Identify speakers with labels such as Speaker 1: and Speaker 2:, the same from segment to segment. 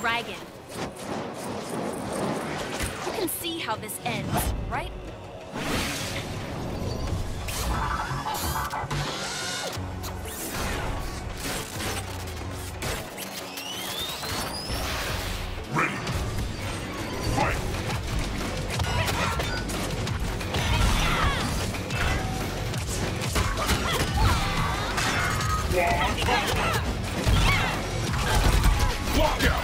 Speaker 1: dragon. You can see how this ends, right? Walker!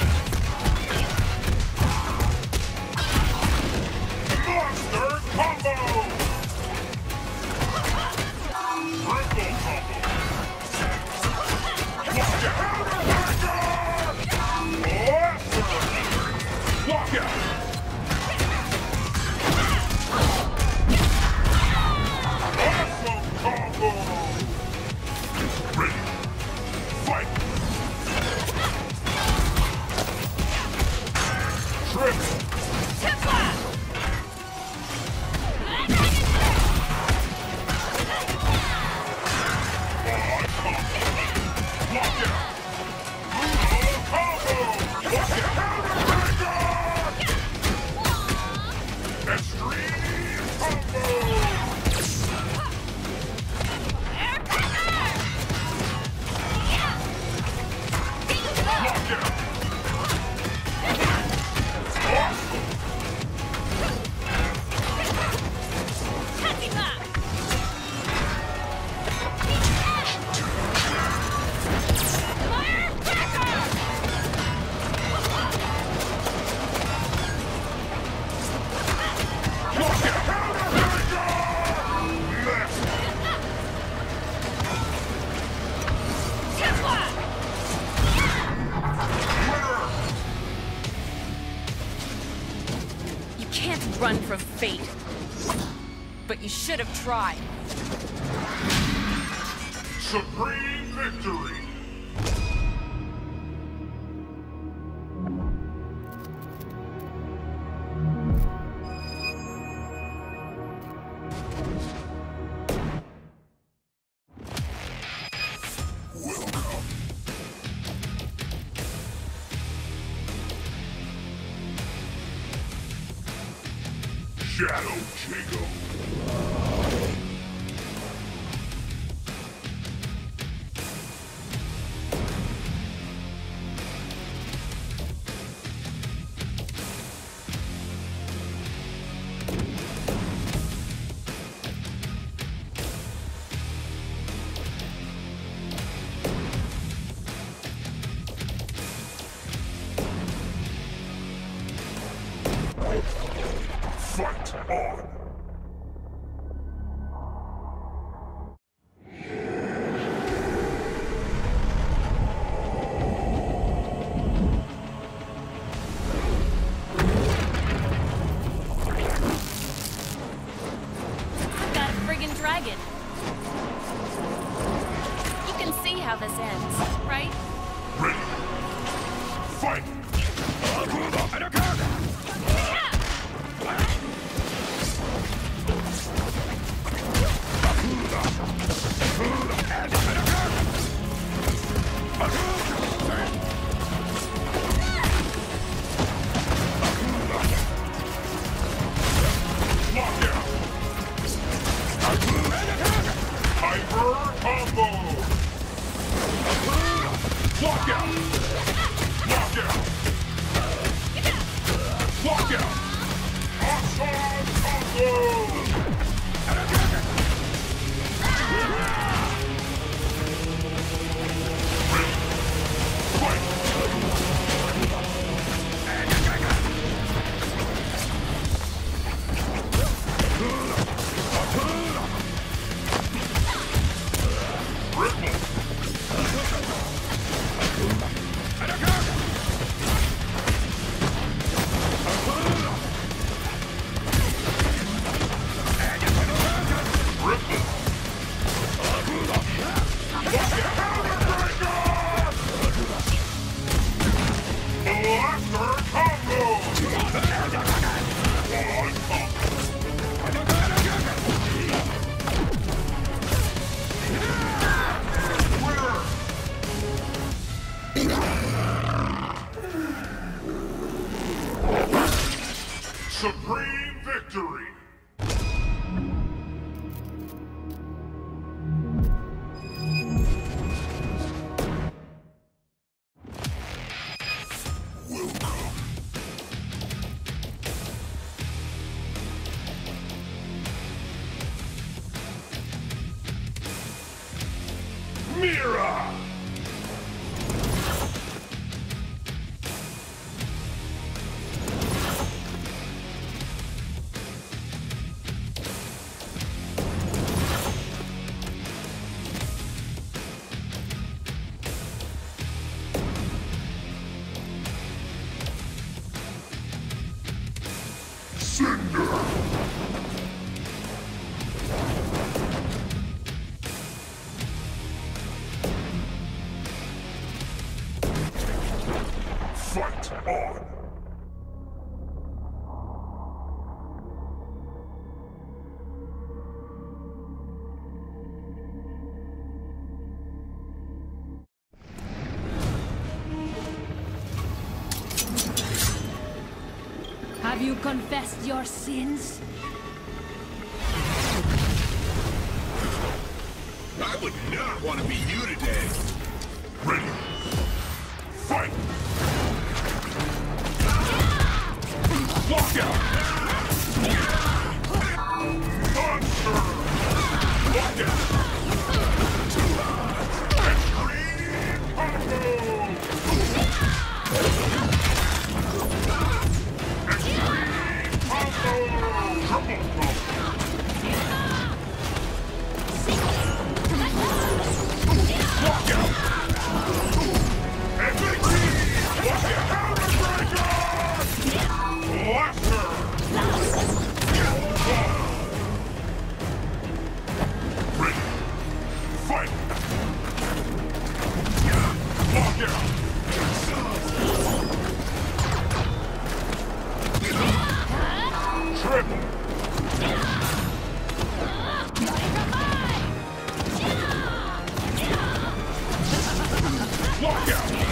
Speaker 1: but you should have tried.
Speaker 2: Supreme victory! Shadow
Speaker 1: Jago. you can see how this ends, right?
Speaker 2: Ready. Fight! Supreme victory! Mira! Cinder! Fight on!
Speaker 3: Have you confessed your sins?
Speaker 4: I would not want to be you today.
Speaker 2: Ready! Fight! Lock out! Monster! Lock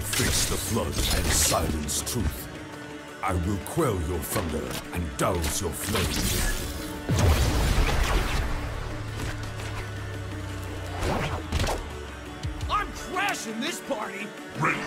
Speaker 5: I have faced the flood and silenced truth. I will quell your thunder and douse your flame.
Speaker 6: I'm crashing this party!
Speaker 2: Ready!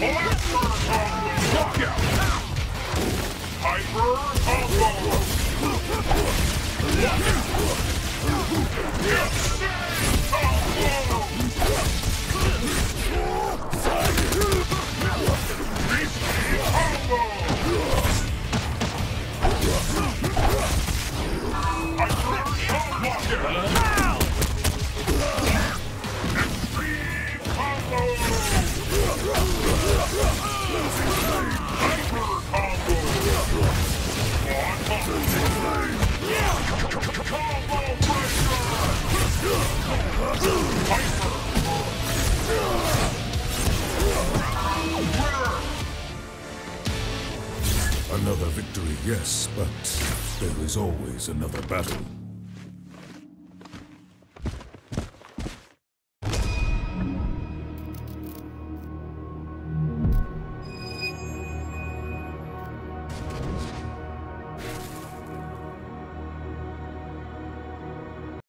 Speaker 2: Knockout! Hyper Apollo! Yes! Hyper Apollo! Hyper Apollo!
Speaker 5: Another victory, yes, but there is always another battle.